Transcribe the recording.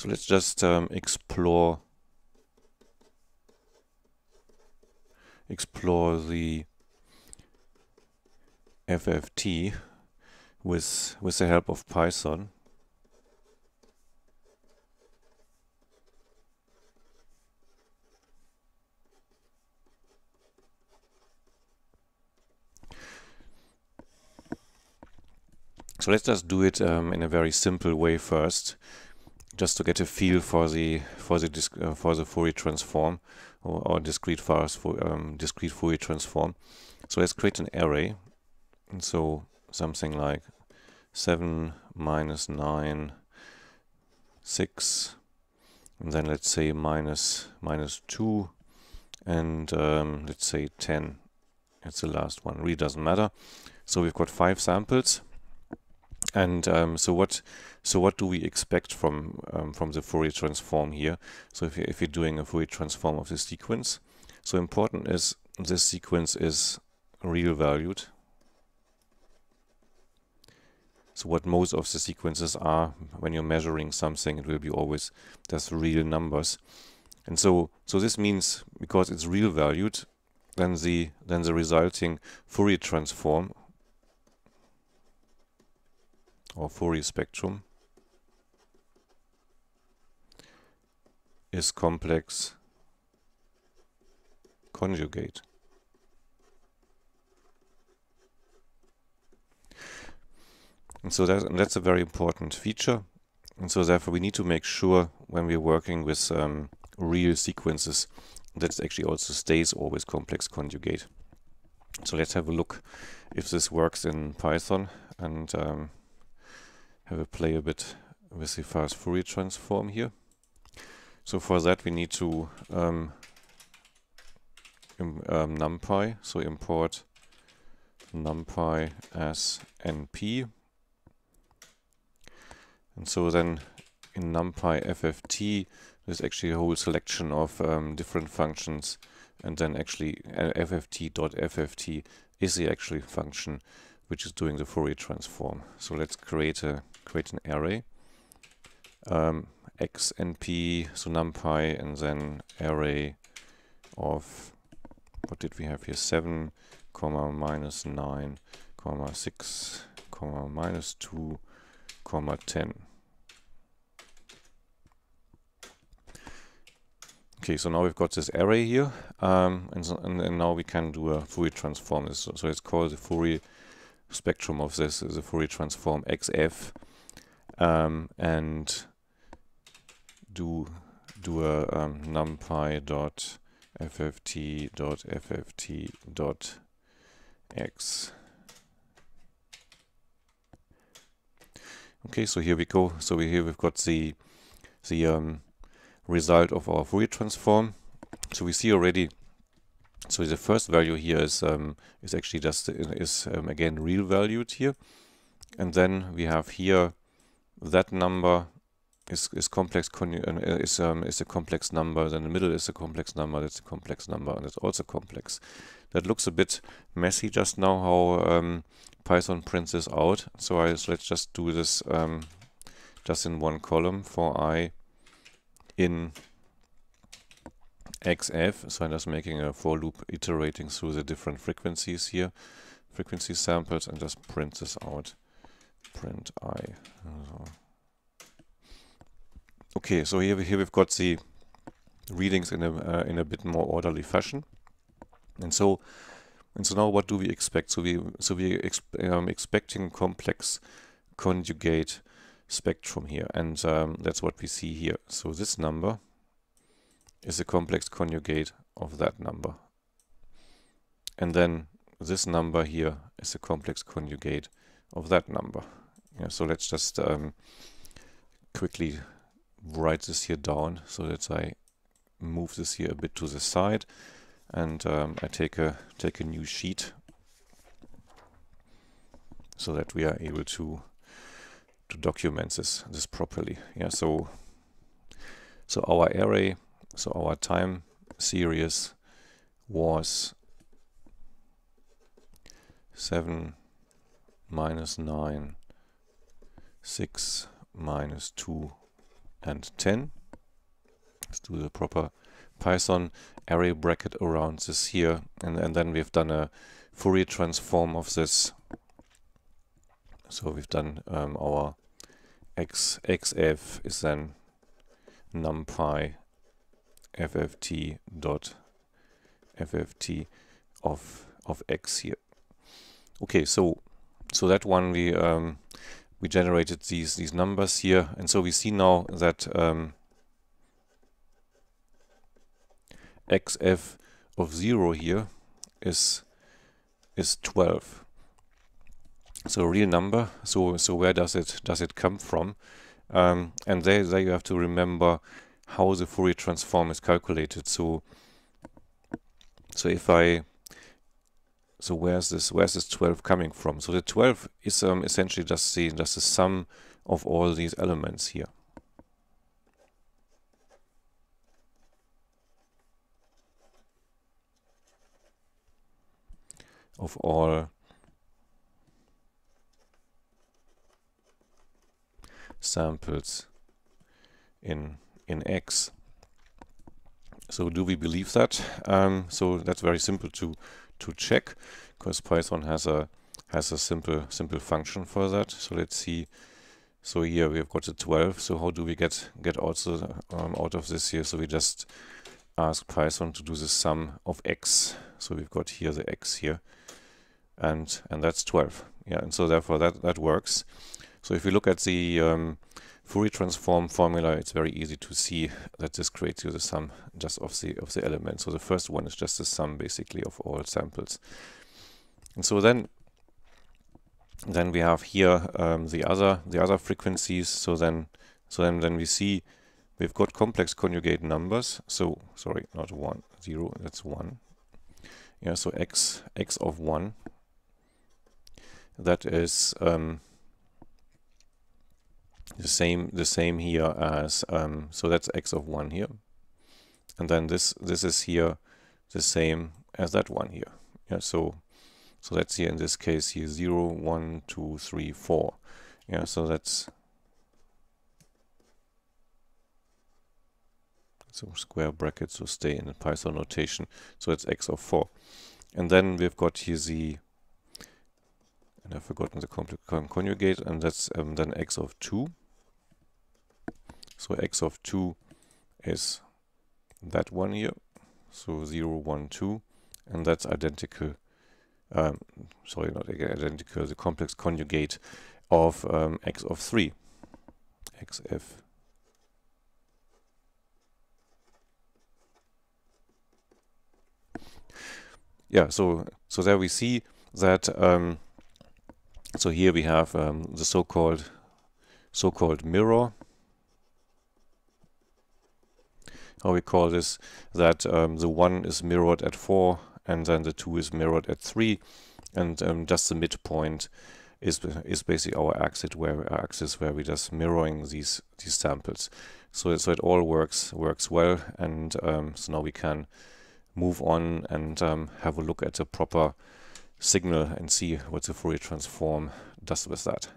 So let's just um, explore explore the FFT with with the help of Python. So let's just do it um, in a very simple way first, just to get a feel for the for the uh, for the Fourier transform or, or discrete for um, discrete Fourier transform. So let's create an array, and so something like seven minus nine, six, and then let's say minus minus two, and um, let's say ten. It's the last one. Really doesn't matter. So we've got five samples and um, so what so what do we expect from um, from the Fourier transform here? So if, you, if you're doing a Fourier transform of the sequence, so important is this sequence is real valued. So what most of the sequences are when you're measuring something, it will be always just real numbers. And so so this means because it's real valued, then the then the resulting Fourier transform or Fourier spectrum is complex conjugate. And so that's, and that's a very important feature. And so therefore we need to make sure when we're working with um, real sequences that it actually also stays always complex conjugate. So let's have a look if this works in Python and um, have a play a bit with the fast Fourier transform here. So for that we need to um, um, numpy, so import numpy as np. And so then in numpy fft there's actually a whole selection of um, different functions and then actually uh, fft.fft is the actually function which is doing the Fourier transform. So let's create a create an array. Um, xnp, so numpy, and then array of, what did we have here, 7, comma, minus 9, comma, 6, comma, minus 2, comma, 10. Okay, so now we've got this array here, um, and, so, and, and, now we can do a Fourier transform. So, so it's called the Fourier spectrum of this, the Fourier transform XF um, and do do a um, numpy dot fft dot fft dot x. Okay, so here we go. So we here we've got the the um, result of our Fourier transform. So we see already. So the first value here is um, is actually just is um, again real valued here, and then we have here that number is is complex uh, is um, is a complex number. Then the middle is a complex number. That's a complex number, and it's also complex. That looks a bit messy just now how um, Python prints this out. So I let's just do this um, just in one column for i in xf. So I'm just making a for loop iterating through the different frequencies here, frequency samples, and just print this out print i. Okay, so here, we, here we've got the readings in a uh, in a bit more orderly fashion, and so and so now what do we expect? So we so we exp um, expecting complex conjugate spectrum here, and um, that's what we see here. So this number is a complex conjugate of that number, and then this number here is a complex conjugate of that number. Yeah, so let's just um, quickly write this here down so that I move this here a bit to the side and um, I take a take a new sheet so that we are able to to document this this properly. Yeah, so so our array, so our time series was 7 minus 9 6 minus 2 and 10. Let's do the proper Python array bracket around this here and, and then we've done a Fourier transform of this. So we've done um, our x xf is then numpy fft dot fft of of x here. Okay, so so that one we um, we generated these these numbers here, and so we see now that um, xf of 0 here is is 12 so a real number. So so where does it does it come from? Um, and there there you have to remember how the Fourier transform is calculated. So so if I so where's this where's this 12 coming from so the 12 is um, essentially just the just the sum of all these elements here of all samples in in X. So do we believe that? Um, so that's very simple to to check because Python has a has a simple simple function for that. So let's see. So here we have got a 12. So how do we get get also um, out of this here? So we just ask Python to do the sum of x. So we've got here the x here and and that's 12 yeah and so therefore that that works so if we look at the um, Fourier transform formula it's very easy to see that this creates you the sum just of the of the elements. So the first one is just the sum basically of all samples. And so then then we have here um, the other the other frequencies. So then so then then we see we've got complex conjugate numbers. So sorry not one zero that's one. Yeah so x x of one that is um, the same the same here as um, so that's x of 1 here. And then this this is here the same as that one here. Yeah so so that's here in this case here 0 1 2 3 4 yeah so that's so square brackets to stay in the Python notation. So it's x of 4 and then we've got here the and I've forgotten the complex conjugate, and that's um, then x of 2. So x of 2 is that one here, so 0, 1, 2, and that's identical, um, sorry, not identical, the complex conjugate of um, x of 3, xf. Yeah, so so there we see that um, so here we have um, the so-called so-called mirror. How we call this that um, the one is mirrored at four and then the two is mirrored at three, and um, just the midpoint is is basically our axis where axis where we just mirroring these these samples. So so it all works works well, and um, so now we can move on and um, have a look at the proper signal and see what the Fourier transform does with that.